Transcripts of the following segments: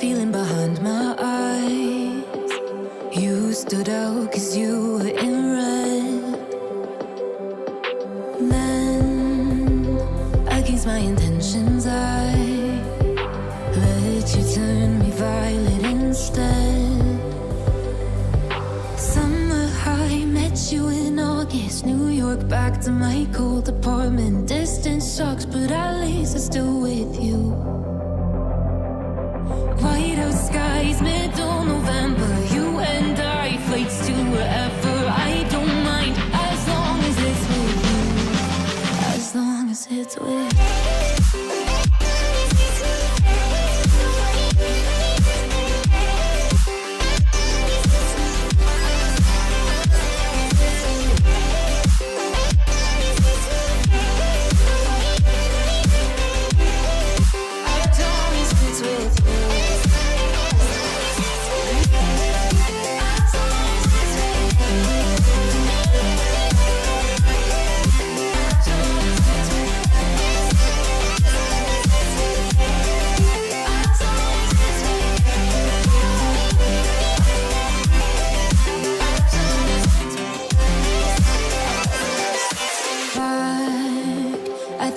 feeling behind my eyes. You stood out cause you were in red. Then, against my intentions, I let you turn me violet instead. Summer high, met you in August. New York, back to my with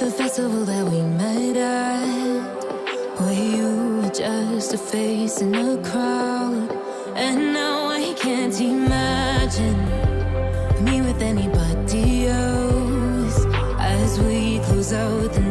the festival that we met at, where you were just a face in a crowd, and now I can't imagine me with anybody else. As we close out the night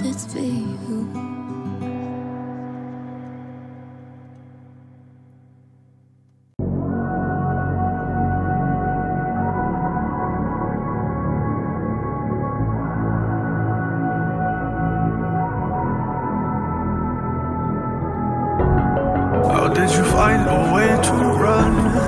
as it's for you. Did you find a way to run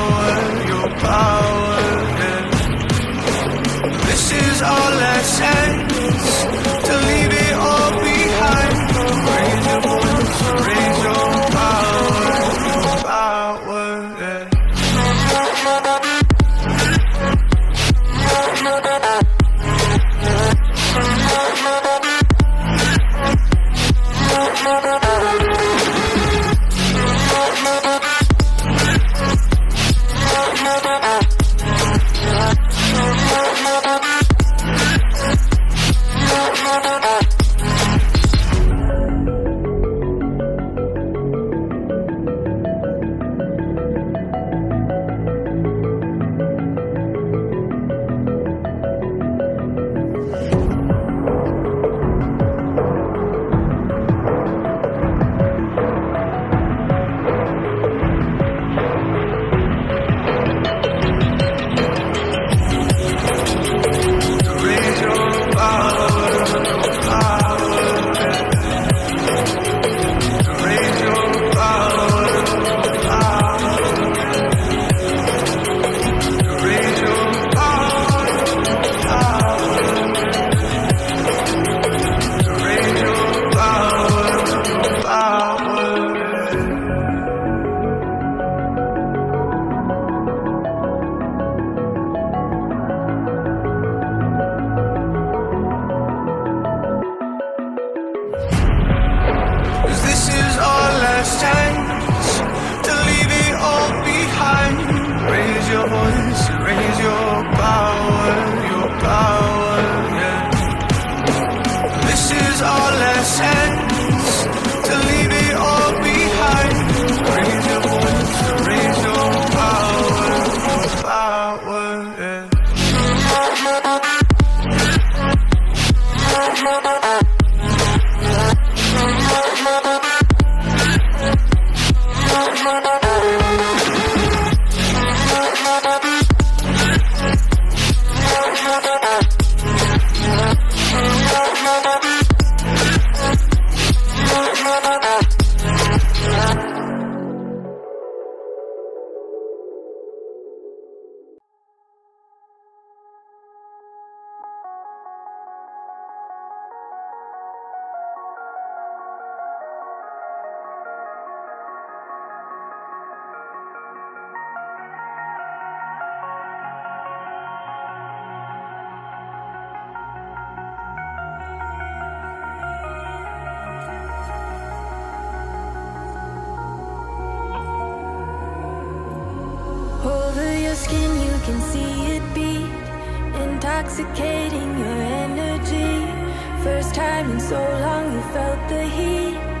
yeah. can intoxicating your energy. First time in so long you felt the heat.